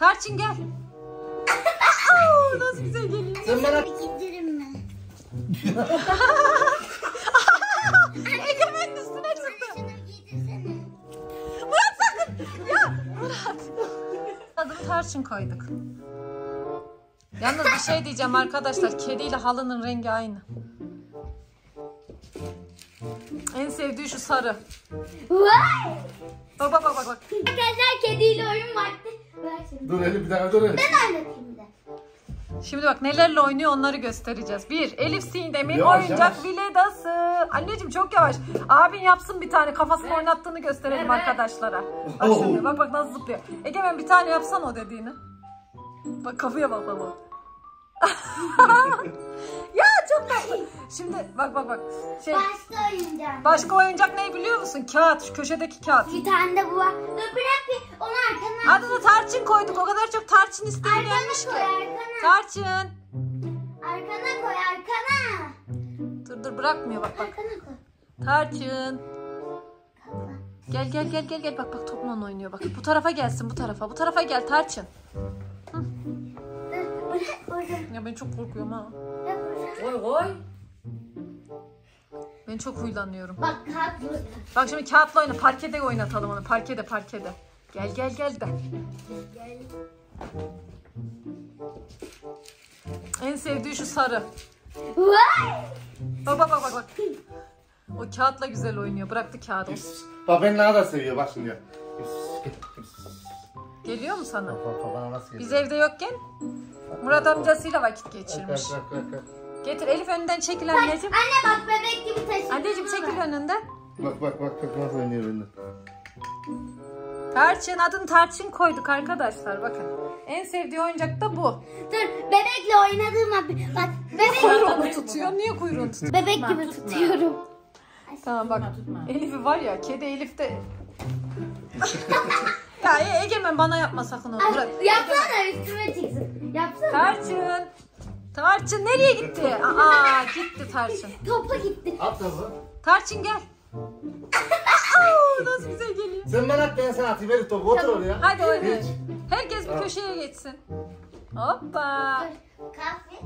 Tarçın gel. Aa, nasıl güzel geliyor. Sen bana Giderim mi? Üstüne çıktı. Murat sakın. Ya Murat. Adını Tarçın koyduk. Yalnız bir şey diyeceğim arkadaşlar. Kediyle halının rengi aynı. En sevdiği şu sarı. Vay! Bak bak bak bak. Arkadaşlar kediyle oyun vakti. Dur Elif bir dakika dur Elif. Ben oynatayım da. Şimdi bak nelerle oynuyor onları göstereceğiz. Bir, Elif Sindem'in Yavaş, oyuncak yavaş. viledası. Anneciğim çok yavaş. Abin yapsın bir tane kafasını oynattığını gösterelim arkadaşlara. Bak şimdi bak bak nasıl zıplıyor. Egemen bir tane yapsan o dediğini. Bak kafaya bak bak bak. ya çok tatlı. Şimdi bak bak bak. Şey, Başta oyuncağım. başka oyuncak ne biliyor musun? Kağıt, şu köşedeki kağıt. Bir tane de bu var. Dur bırak bir onu arkana. Adını tarçın koyduk. O kadar çok tarçın isteği Arkana gelmiş koy ki. arkana. Tarçın. Arkana koy arkana. Dur dur bırakmıyor bak bak. Arkana koy. Tarçın. Gel gel gel gel gel bak bak topla oynuyor bak. Bu tarafa gelsin bu tarafa. Bu tarafa gel Tarçın. Orada. Ya ben çok korkuyorum ha. Koy koy. Ben çok huylanıyorum. Bak burada. Bak şimdi kağıtla oyna. Parkede oynatalım onu. Parkede parkede. Gel gel gel de. Gel. En sevdiği şu sarı. Vay! Bak bak bak bak bak. O kağıtla güzel oynuyor. Bıraktı kağıdı. Bak beni ne kadar seviyor bak şimdi. Geliyor mu sana? Bak bak bana nasıl Biz geliyor. evde yokken Murat amcasıyla vakit Bak geçirmiş. bak bak bak. Getir Elif önden çekil anneciğim. Anne bak bebek gibi taşıyor. Anneciğim çekil önünden. Bak bak bak bak nasıl oynuyor benimle. Tarçın adını Tarçın koyduk arkadaşlar bakın. En sevdiği oyuncak da bu. Dur bebekle oynadığıma bak bebek Kuyruğunu tutuyor. Niye kuyruğunu tutuyor? bebek gibi tutuyorum. Tamam bak. Tutma, tutma. Elif'i var ya kedi Elif de. ya Egemen bana yapma sakın onu. Yapsana üstüme çıksın. Yapsana. Tarçın. Tarçın nereye gitti? Aa gitti Tarçın. Topla gitti. At bu. Tarçın gel. Aa, nasıl güzel geliyor. Sen bana at ben sana atayım Elif topu otur oraya. Hadi oynayın. Herkes bir köşeye geçsin. Hoppa. Kahve.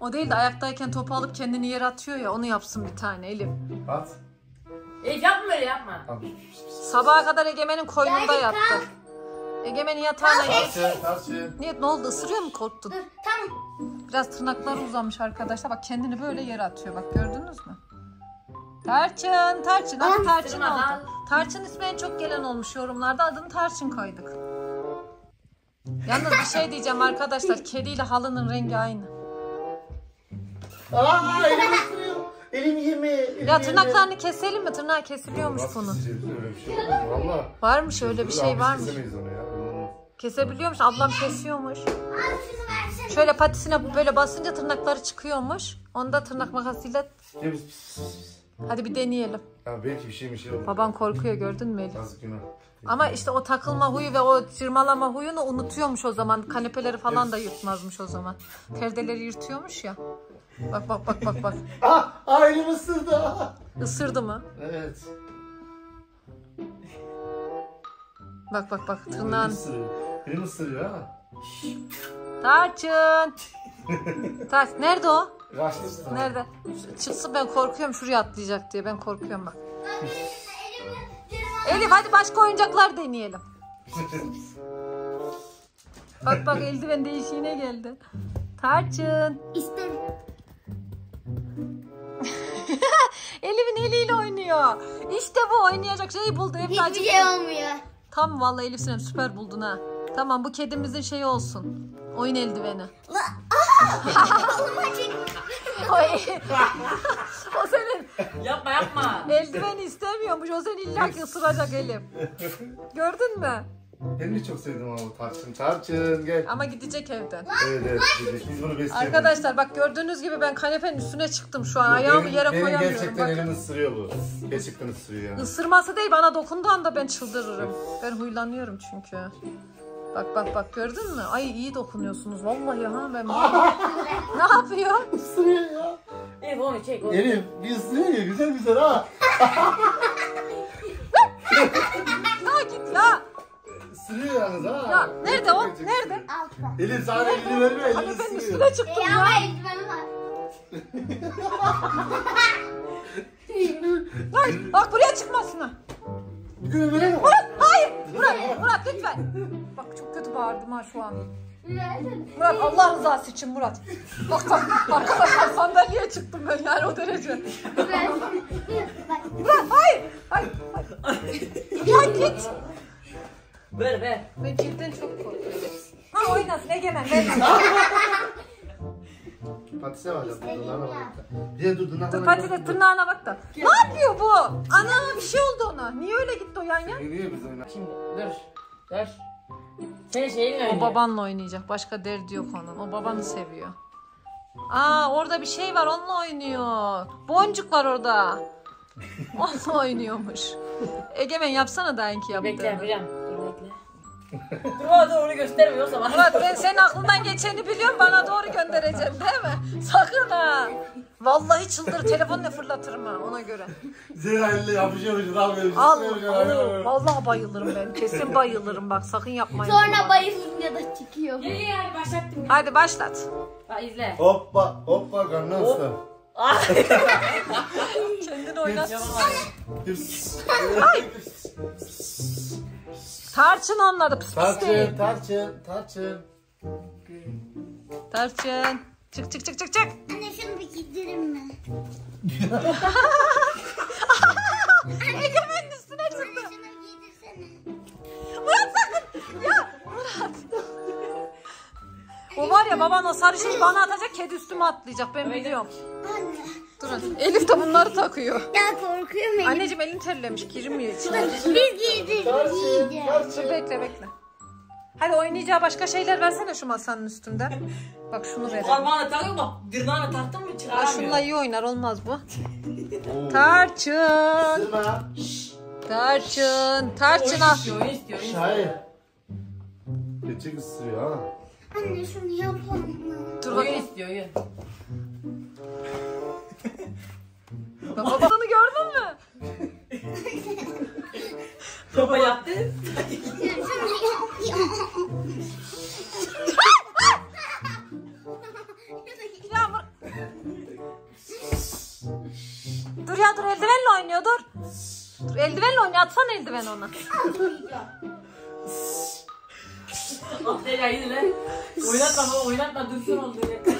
O değil de ayaktayken topu alıp kendini yere atıyor ya onu yapsın bir tane Elif. At. Elif yapma öyle yapma. Sabaha kadar Egemen'in koynunda yattı. Egemen'in yatağına geçti. Tarçın tarçın. Niye ne oldu ısırıyor mu korktun? Dur tamam. Biraz tırnakları uzamış arkadaşlar. Bak kendini böyle yere atıyor. Bak gördünüz mü? Tarçın, Tarçın. Aa, Tarçın oldu. Tarçın ismi en çok gelen olmuş yorumlarda. Adını Tarçın koyduk. Yalnız bir şey diyeceğim arkadaşlar. Kediyle halının rengi aynı. Aa elim ısırıyor. Elim yeme. Elim Ya yeme. tırnaklarını keselim mi? Tırnağı kesiliyormuş bunun. şey. Valla. Varmış öyle bir şey varmış. Kesemeyiz onu ya. Kesebiliyormuş. Ablam kesiyormuş. Şöyle patisine böyle basınca tırnakları çıkıyormuş. Onu da tırnak makasıyla hadi bir deneyelim. Ya belki bir şey bir şey olur. Baban korkuyor gördün mü Elif? Yazık günah. Ama işte o takılma huyu ve o cırmalama huyunu unutuyormuş o zaman. Kanepeleri falan da yırtmazmış o zaman. Perdeleri yırtıyormuş ya. Bak bak bak bak bak. Ah, ah elim ısırdı. ah. Isırdı mı? Evet. Bak bak bak tırnağın. Elim ısırıyor ha. Tarçın. Tarç nerede o? İşte. Nerede? Çıksın ben korkuyorum şuraya atlayacak diye. Ben korkuyorum bak. Elif hadi başka oyuncaklar deneyelim. Bak bak eldiven değişiğine geldi. Tarçın. İsterim. Elif'in eliyle oynuyor. İşte bu oynayacak şeyi buldu. Hep Hiçbir şey olmuyor. Tam vallahi Elif Sinem süper buldun ha. Tamam bu kedimizin şeyi olsun. Oyun eldiveni. Oy. o senin Yapma yapma. eldiveni istemiyormuş. O seni illa ki ısıracak Elif. Gördün mü? Ben de çok sevdim ama bu tarçın. Tarçın gel. Ama gidecek evden. Evet evet. gidecek. Biz bunu besleyelim. Arkadaşlar bak gördüğünüz gibi ben kanepenin üstüne çıktım şu an. Ayağımı Benim- yere benim koyamıyorum. gerçekten Bakın. elim ısırıyor bu. Gerçekten ısırıyor yani. Isırması değil bana dokunduğu anda ben çıldırırım. Ben huylanıyorum çünkü. Bak bak bak gördün mü? Ay iyi dokunuyorsunuz vallahi ha ben. ne yapıyor? Isırıyor ya. Elif onu çek. Onu. Elif bir ısırıyor ya güzel güzel ha. Ha git ya. ısırıyor yalnız ha. Ya nerede o? Nerede? Altta. Elif sana elini vermiyor elini Abi ben ısırıyor. üstüne çıktım E ya. ama eldiven var. Hayır, bak buraya çıkmasın ha. Mi? Murat, hayır. Murat, Murat lütfen. Bak çok kötü bağırdım ha şu an. Murat Allah rızası için Murat. Bak bak arkadaşlar sandalyeye çıktım ben yani o derece. Murat hayır. Hayır. hayır. Ya git. Ver ver. Ben cidden çok korkuyorum. Ha oynasın Egemen ver. Patise var ya. Tırnağına bak. Bir de Dur bak. Fatih tırnağına bak da. Ne yapıyor bu? Ana bir şey oldu ona. Niye öyle gitti o yan ya? Niye biz oynar? Şimdi dur. Dur. Senin şeyin oynuyor. O babanla oynayacak. Başka derdi yok onun. O babanı seviyor. Aa orada bir şey var onunla oynuyor. Boncuk var orada. Onunla oynuyormuş. Egemen yapsana daha Bekle yaptığını. yapacağım. Dur bekle. dur bana doğru göstermiyor o zaman. Murat ben senin aklından geçeni biliyorum bana doğru göndereceksin değil mi? Sakın ha. Vallahi çıldır telefonla fırlatırım ha ona göre. Zehra elle yapışıyormuş. Ne yapıyormuş? Al, al. al. Vallahi bayılırım ben. Kesin bayılırım bak sakın yapmayın. Sonra bayılınca da çıkıyor. Gel gel hadi başlattım. Hadi başlat. Bak izle. Hoppa hoppa karnına Hop. ısır. Kendini oynat. Hıps. Tarçın anladı. Pıs pıs değil. Tarçın tarçın tarçın. Tarçın. Çık çık çık çık çık. Anne şunu bir giydirin mi? Egemen'in üstüne çıktı. Anne şunu giydirsene. Murat sakın. Ya Murat. O var ya baban o sarı şeyi bana atacak kedi üstüme atlayacak ben biliyorum. Anne. Durun. Elif de bunları takıyor. Ya korkuyorum Elif. Anneciğim elin terlemiş girmiyor içine. Biz. Giydir. Dur bekle bekle. Hadi oynayacağı başka şeyler versene şu masanın üstünde. Bak şunu verelim. Parmağına takıyor bak. Dırnağına taktın mı çıkaramıyor. şununla iyi oynar olmaz bu. Tarçın. Tarçın. Tarçın al. Oyun istiyor, oyun istiyor. Hayır. Küçük ısırıyor ha. Anne şunu yapalım mı? Dur Oyun bakayım. istiyor, oyun. Babanı gördün mü? Baba yaptı. Şunu Dur ya dur eldivenle oynuyor dur. Dur eldivenle oynuyor atsana eldiven ona. Leyla yine lan. Oynatma baba oynatma dursun oldu ya.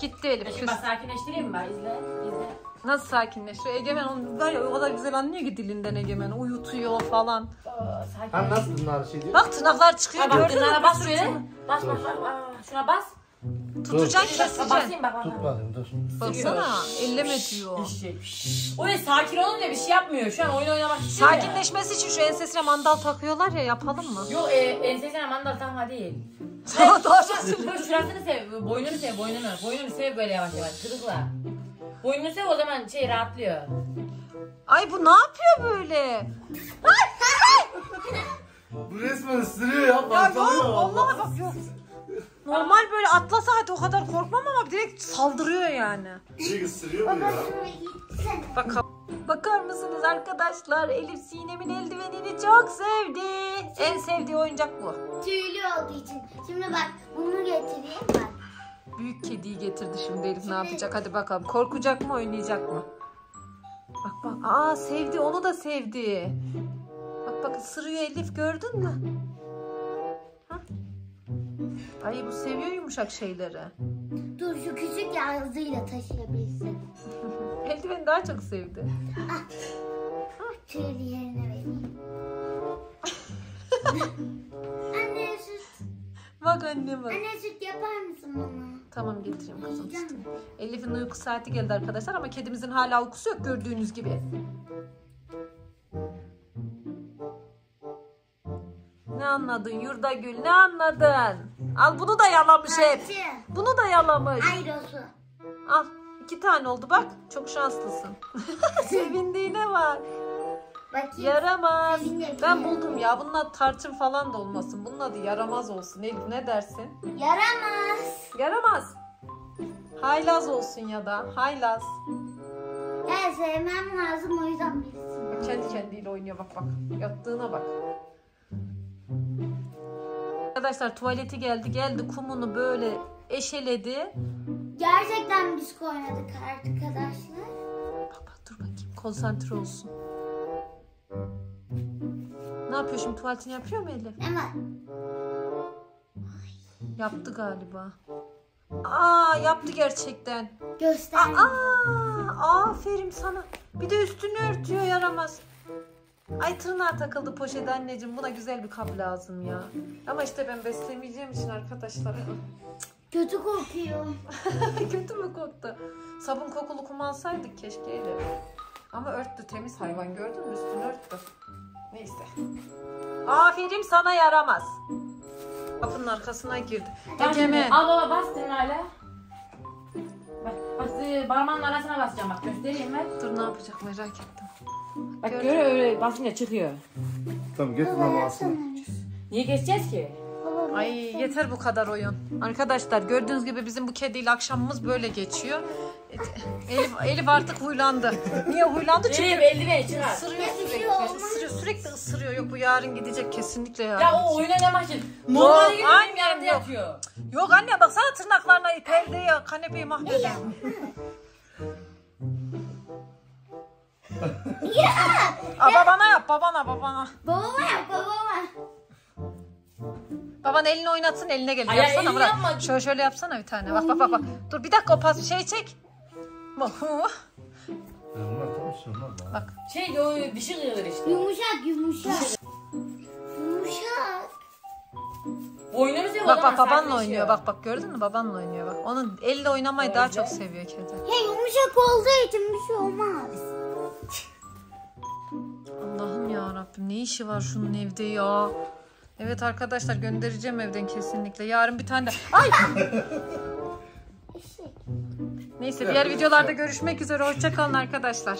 Gitti Elif. Şimdi bak sakinleştireyim mi ben? İzle, izle. Nasıl sakinleşiyor? Egemen onu var ya o kadar güzel anlıyor ki dilinden Egemen. Uyutuyor falan. Aa, sakin. Ha nasıl bunlar şey diyor? Bak tırnaklar çıkıyor Ha, bak gördün mü? şöyle. sürü Bas bas bas. Aa, şuna bas. Tutacaksın Bak, keseceksin. basayım bak. Tut bak. bakayım dur. Baksana elleme diyor. Eşek. O ne sakin olunca bir şey yapmıyor. Şu an oyun oynamak istiyor ya. Sakinleşmesi için şu ensesine mandal takıyorlar ya yapalım mı? Yok e, ensesine mandal takma değil. Daha daha çok Dur şurasını sev, boynunu sev, boynunu. Boynunu sev böyle yavaş yavaş, gıdıkla. Boynunu sev o zaman şey rahatlıyor. Ay bu ne yapıyor böyle? Bu resmen ısırıyor ya. Ya yok vallahi bak yok. Normal böyle atlasa hadi o kadar korkmam ama direkt saldırıyor yani. Direkt ısırıyor bu ya. Bak Bakar mısınız arkadaşlar Elif Sinem'in eldivenini çok sevdi. En sevdiği oyuncak bu. Tüylü olduğu için. Şimdi bak bunu getireyim bak. Büyük kediyi getirdi şimdi Elif ne yapacak hadi bakalım. Korkacak mı oynayacak mı? Bak bak aa sevdi onu da sevdi. Bak bak ısırıyor Elif gördün mü? Ay bu seviyor yumuşak şeyleri. Dur şu küçük ağzıyla taşıyabilsin. Eldiveni daha çok sevdi. Tüylü yerine vereyim. Anne süt. Bak anne bak. Anne süt yapar mısın bana? Tamam getireyim kızım Yiyeceğim. Elif'in uyku saati geldi arkadaşlar ama kedimizin hala uykusu yok gördüğünüz gibi. Ne anladın Yurdagül ne anladın? Al bunu da yalamış hep. Bunu da yalamış. Ayrosu. Al iki tane oldu bak. Çok şanslısın. Sevindiğine bak. Bakayım. Yaramaz. Sevindim. Ben buldum ya. Bunun adı tarçın falan da olmasın. Bunun adı yaramaz olsun. Elif ne dersin? Yaramaz. Yaramaz. Haylaz olsun ya da. Haylaz. Evet sevmem lazım o yüzden bilsin. Kendi kendiyle oynuyor bak bak. Yattığına bak. Arkadaşlar tuvaleti geldi geldi kumunu böyle eşeledi. Gerçekten biz oynadık arkadaşlar. Bak dur bakayım konsantre olsun. Ne yapıyor şimdi tuvaletini yapıyor mu Elif? Evet. Yaptı galiba. Aa yaptı gerçekten. Göster. Aa aferin sana. Bir de üstünü örtüyor yaramaz. Ay tırnağa takıldı poşet anneciğim. Buna güzel bir kap lazım ya. Ama işte ben beslemeyeceğim için arkadaşlar. Kötü kokuyor. Kötü mü koktu? Sabun kokulu kum alsaydık keşke Elif. Ama örttü temiz hayvan gördün mü? Üstünü örttü. Neyse. Aferin sana yaramaz. Kapının arkasına girdi. Egemen. Al baba bas tırnağıyla. Bak, bak parmağının arasına basacağım bak göstereyim ben. Dur ne yapacak merak ettim. Bak görüyor öyle basınca çıkıyor. Tamam getir mamasını. Niye keseceğiz ki? Ay yeter bu kadar oyun. Arkadaşlar gördüğünüz gibi bizim bu kediyle akşamımız böyle geçiyor. Elif, Elif artık huylandı. Niye huylandı? Çünkü Elif eldiveni çıkar. Ya şey sürekli. Isırıyor, sürekli ısırıyor. Yok bu yarın gidecek kesinlikle yarın. Ya o oyuna ne başın? Normali gibi benim yok. yatıyor. Yok anne baksana tırnaklarına perdeyi, kanepeyi mahvediyor. Aa, babana yap babana babana. babama yap babama. Baban elini oynatsın eline gelir. Ay, ya yapsana elini Murat. yapma. Şöyle şöyle yapsana bir tane. Bak bak bak. bak. Dur bir dakika o pas şey çek. Bunlar tamam sürmez lan. Bak. Şey o dişi kırılır işte. Yumuşak yumuşak. Yumuşak. Boynunu sev o Bak bak babanla oynuyor. Bak bak gördün mü? Babanla oynuyor bak. Onun elle oynamayı daha çok seviyor kedi. Ya yumuşak olduğu için bir şey olmaz. Rabbim ne işi var şunun evde ya? Evet arkadaşlar göndereceğim evden kesinlikle. Yarın bir tane de... Ay! Eşek. Neyse diğer videolarda görüşmek üzere. Hoşçakalın arkadaşlar.